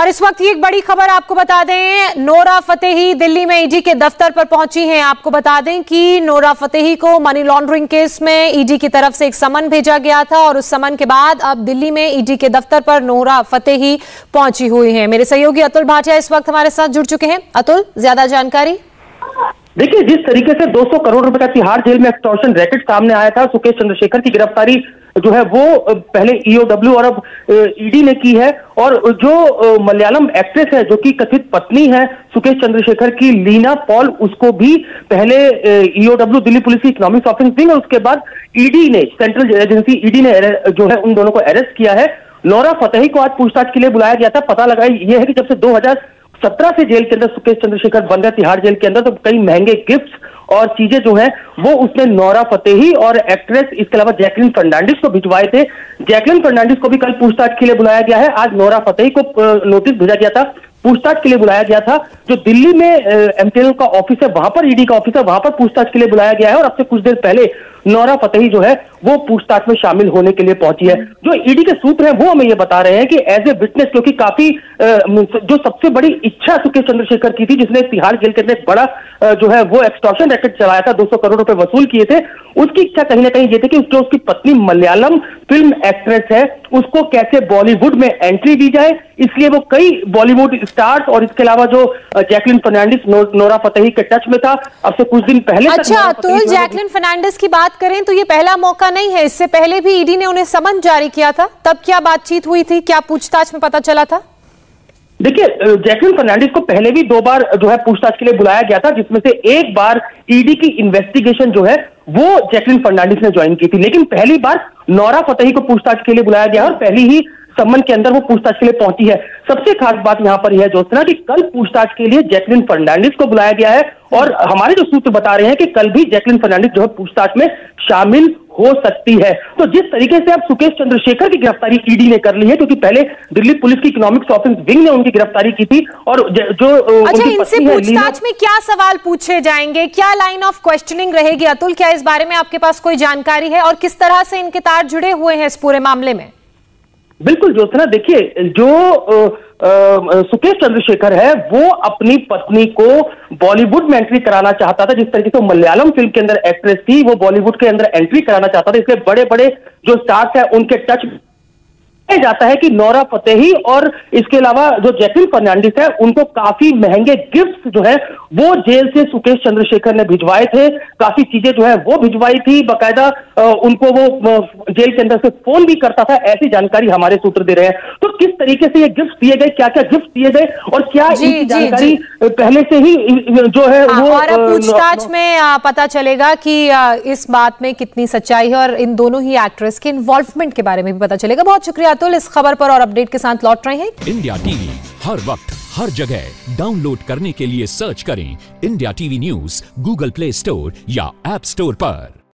और इस वक्त एक बड़ी खबर आपको बता दें, नोरा फतेही दिल्ली में ईडी के दफ्तर पर पहुँची हैं। आपको बता दें कि नोरा फतेही को मनी लॉन्ड्रिंग केस में ईडी की तरफ़ से एक समन भेजा गया था और उस समन के बाद अब दिल्ली में ईडी के दफ्तर पर नोरा फतेही पहुँची हुई हैं। मेरे सहयोगी अतुल भाटिया इस वक्त हमारे साथ जुड़ चुके हैं। अतुल, ज़्यादा जानकारी? देखिए, जिस तरीके से 200 करोड़ रुपए का तिहाड़ जेल में एक्सटॉर्शन रैकेट सामने आया था, सुकेश चंद्रशेखर की गिरफ्तारी जो है वो पहले ईओडब्ल्यू और अब ईडी ने की है और जो मलयालम एक्ट्रेस है, जो कि कथित पत्नी है, सुकेश चंद्रशेखर की, लीना पॉल, उसको भी पहले ईओडब्ल्यू दिल्ली पुलिस की इकोनॉमिक ऑफ़िस विंग और उसके बाद ईडी ने, सेंट्रल एजेंसी ईडी ने जो है, उन दोनों को अरेस्ट किया है। नौरा फतेही को आज पूछताछ के लिए बुलाया गया था। पता लगा ये है कि जब से 2017 से जेल के अंदर सुकेश चंद्रशेखर बन है तिहाड़ जेल के अंदर तो कई महँगे गिफ्ट और चीज़ें जो है, वो उसने नौरा फतेही और एक्ट्रेस इसके अलावा जैकलिन फर्नांडिस को भिजवाए थे। जैकलिन फर्नांडिस को भी कल पूछताछ के लिए बुलाया गया है। आज नौरा फतेही को नोटिस भेजा गया था। पूछताछ के लिए बुलाया गया था, जो दिल्ली में एमटीएल का ऑफ़िस है, वहाँ पर ईडी का ऑफ़िस है, वहाँ पर पूछताछ के लिए बुलाया गया है और अब से कुछ देर पहले नौरा फतेही जो है, वो पूछताछ में शामिल होने के लिए पहुँची है। जो ईडी के सूत्र हैं, वो हमें ये बता रहे हैं कि एज ए विटनेस क्योंकि काफ़ी जो सबसे बड़ी इच्छा सुकेश चंद्रशेखर की थी, जिसने तिहाड़ जेल के अंदर बड़ा जो है, वो एक्सटॉर्शन रैकेट चलाया था 200 करोड़ रुपए वसूल किए थे उसकी इच्छा कहीं ना कहीं ये थी कि जो उसकी पत्नी मलयालम फ़िल्म एक्ट्रेस है। उसको कैसे बॉलीवुड में एंट्री दी जाए इसलिए वो कई बॉलीवुड स्टार्स और इसके अलावा जो Jacqueline Fernandez no, Nora Fatehi के टच में था। अब से कुछ दिन पहले अच्छा तो जैकलिन फर्नांडिस की बात करें तो ये पहला मौका नहीं है। इससे पहले भी ईडी ने उन्हें समन जारी किया था। तब क्या बातचीत हुई थी? क्या पूछताछ में पता चला था? देखिए जैकलिन फर्नांडिस को पहले भी दो बार जो है पूछताछ के लिए बुलाया गया था जिसमें से एक बार ईडी की इन्वेस्टिगेशन जो है वो जैकलिन फर्नांडिस ने ज्वाइन की थी। लेकिन पहली बार नौरा फतेही को पूछताछ के लिए बुलाया गया और पहली ही सम्मन के अंदर वो पूछताछ के लिए पहुँची है। सबसे खास बात यहाँ पर यह है ज्योत्सना कि कल पूछताछ के लिए जैकलिन फर्नांडिस को बुलाया गया है और हमारे जो सूत्र बता रहे हैं कि कल भी जैकलिन फर्नांडिस जो है पूछताछ में शामिल हो सकती है। तो जिस तरीके से अब सुकेश चंद्रशेखर की गिरफ्तारी ईडी ने कर ली है क्योंकि पहले दिल्ली पुलिस की इकोनॉमिक्स ऑफ़िस विंग ने उनकी गिरफ्तारी की थी और जो अच्छा इनसे पूछताछ में क्या सवाल पूछे जाएँगे? क्या लाइन ऑफ़ क्वेश्चनिंग रहेगी? अतुल क्या इस बारे में आपके पास कोई जानकारी है? और किस तरह से इनके तार जुड़े हुए हैं इस पूरे मामले में? बिल्कुल ज्योत्ना देखिए, जो सुकेश चंद्रशेखर है, वो अपनी पत्नी को बॉलीवुड में एंट्री कराना चाहता था, जिस तरीके से मलयालम फ़िल्म के अंदर एक्ट्रेस थी, वो बॉलीवुड के अंदर एंट्री कराना चाहता था इसलिए बड़े बड़े जो स्टार्स हैं, उनके टच जाता है कि नौरा फतेही और इसके अलावा जो जैकलिन फर्नांडिस है, उनको काफ़ी महँगे गिफ्ट जो है, वो जेल से सुकेश चंद्रशेखर ने भिजवाए थे। काफ़ी चीज़ें जो है, वो भिजवाई थी। बकायदा उनको वो जेल के अंदर से फ़ोन भी करता था। ऐसी जानकारी हमारे सूत्र दे रहे हैं। किस तरीके से ये गिफ्ट दिए गए क्या क्या गिफ्ट दिए गए और क्या जी, इनकी जानकारी पहले से ही जो है हाँ, वो और पूछताछ में पता चलेगा कि इस बात में कितनी सच्चाई है और इन दोनों ही एक्ट्रेस के इन्वॉल्वमेंट के बारे में भी पता चलेगा। बहुत शुक्रिया अतुल इस खबर पर और अपडेट के साथ लौट रहे हैं। इंडिया टीवी हर वक्त हर जगह। डाउनलोड करने के लिए सर्च करें India TV news Google Play store या एप स्टोर पर।